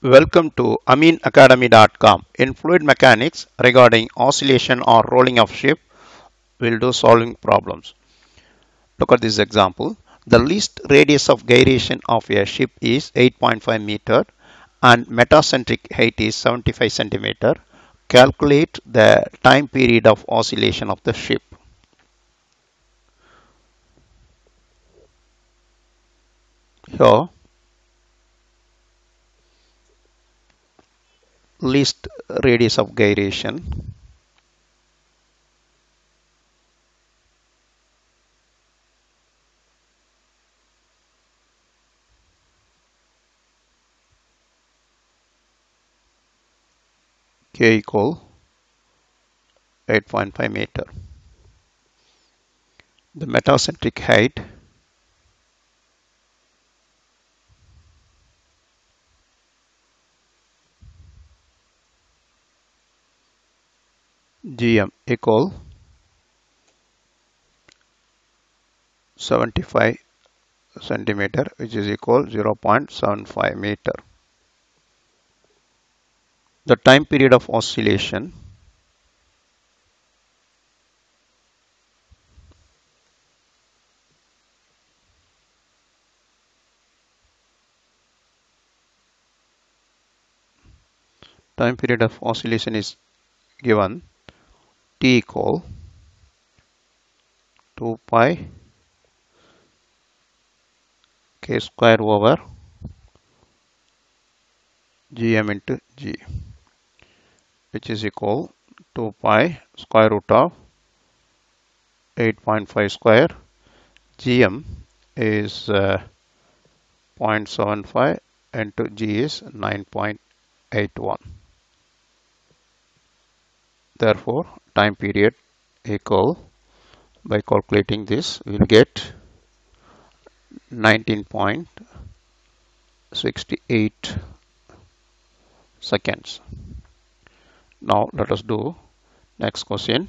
Welcome to ameenacademy.com. In fluid mechanics regarding oscillation or rolling of ship, we'll do solving problems. Look at this example. The least radius of gyration of a ship is 8.5 meter and metacentric height is 75 centimeter. Calculate the time period of oscillation of the ship. Here least radius of gyration. K equal 8.5 meter. The metacentric height gm equal 75 centimeter which is equal 0.75 meter. The time period of oscillation time period of oscillation is given t equal 2 pi k square over gm into g which is equal 2 pi square root of 8.5 square. gm is uh, 0.75 into g is 9.81 therefore time period equal by calculating this we will get 19.68 seconds. Now let us do next question.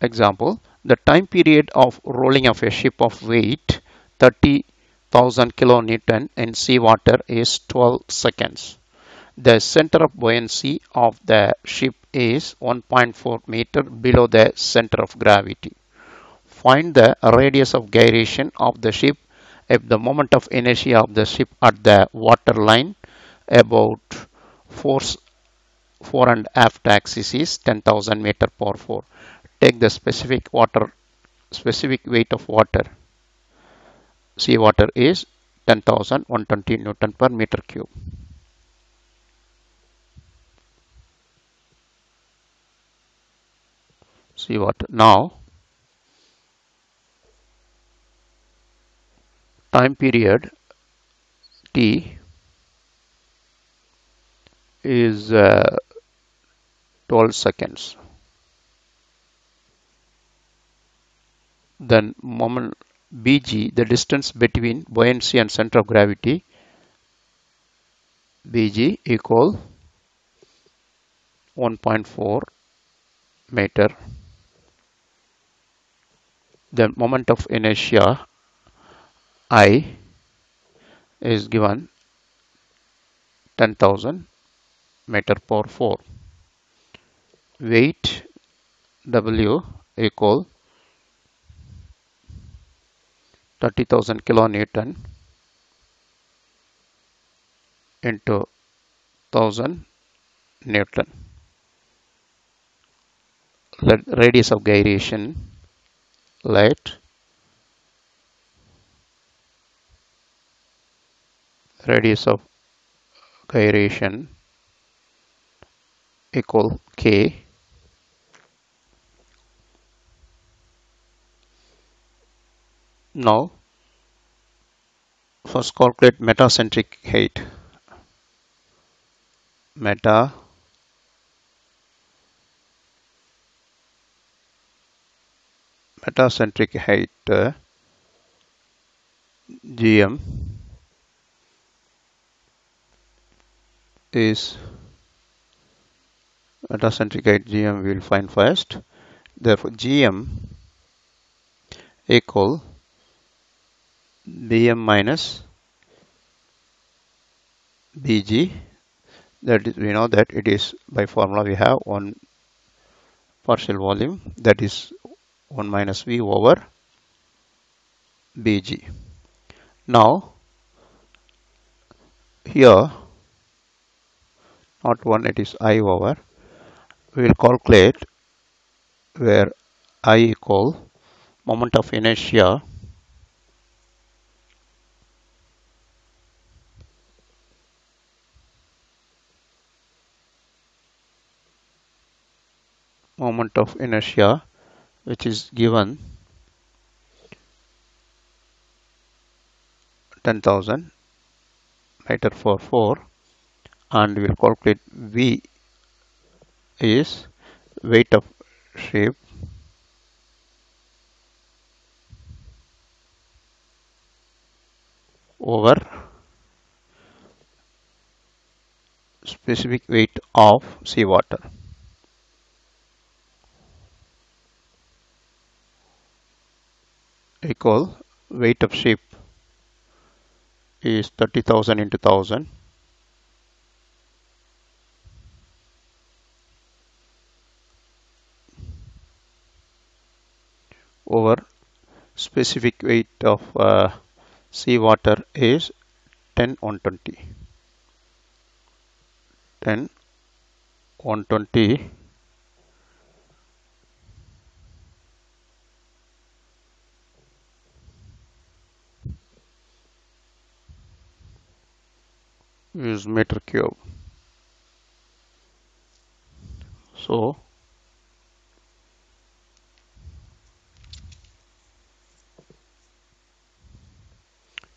Example the time period of rolling of a ship of weight 30,000 kilonewton in seawater is 12 seconds. The center of buoyancy of the ship is 1.4 meter below the center of gravity. Find the radius of gyration of the ship if the moment of inertia of the ship at the water line about force fore and aft axis is 10,000 meter per 4 take the specific water specific weight of water. Sea water is 10,120 newton per meter cube. Sea water now time period t is uh, 12 seconds then moment bg the distance between buoyancy and center of gravity bg equal 1.4 meter. The moment of inertia i is given 10000 meter per 4 weight w equal 30,000 kilonewton into 1000 newton. Let radius of gyration light radius of gyration equal k Now, first calculate metacentric height. Meta metacentric height uh, GM is metacentric height GM we will find first therefore GM equal BM minus BG that is we know that it is by formula we have one partial volume that is 1 minus V over BG. Now here not 1 it is I over we will calculate where I equal moment of inertia moment of inertia which is given 10,000 meter for 4 and we will calculate V is weight of ship over specific weight of seawater. Equal weight of ship is 30,000 into 1000 over specific weight of uh, seawater is 10 on 120 10 120 is meter cube so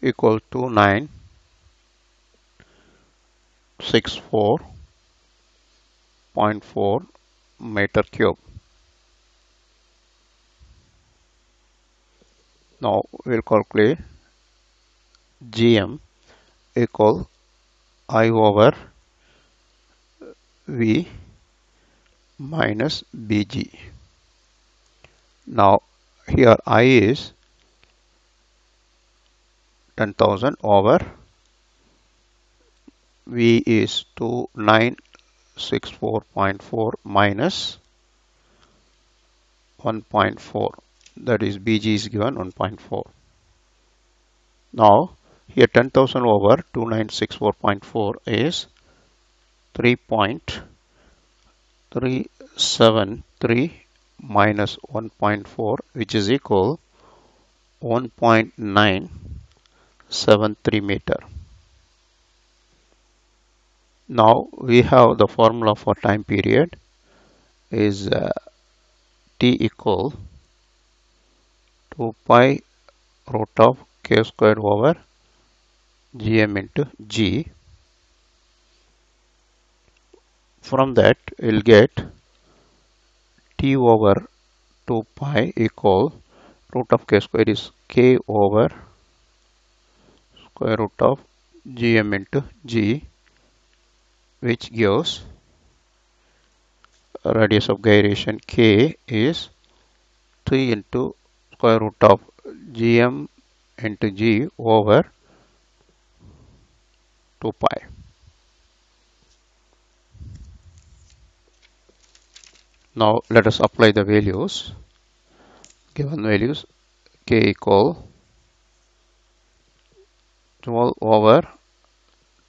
equal to 964.4 meter cube. Now we'll calculate GM equal I over V minus BG. Now here I is 10,000 over V is 2964.4 minus 1.4 that is BG is given 1.4. Now here 10,000 over 2964.4 is 3.373 minus 1.4 which is equal 1.973 meter. Now we have the formula for time period is uh, t equal 2 pi root of k squared over gm into g. From that we'll get t over 2 pi equal root of k square is k over square root of gm into g which gives radius of gyration k is 3 into square root of gm into g over 2 pi. Now let us apply the values. Given values k equal 12 over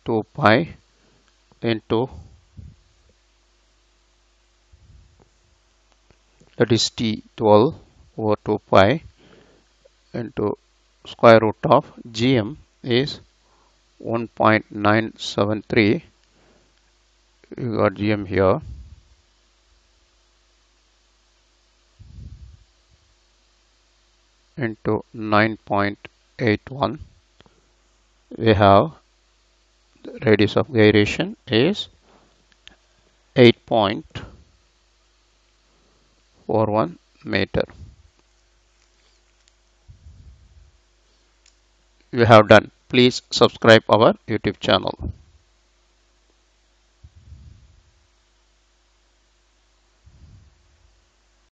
2 pi into that is t 12 over 2 pi into square root of gm is 1.973 you got gm here into 9.81 we have the radius of gyration is 8.41 meter. We have done. Please subscribe our YouTube channel.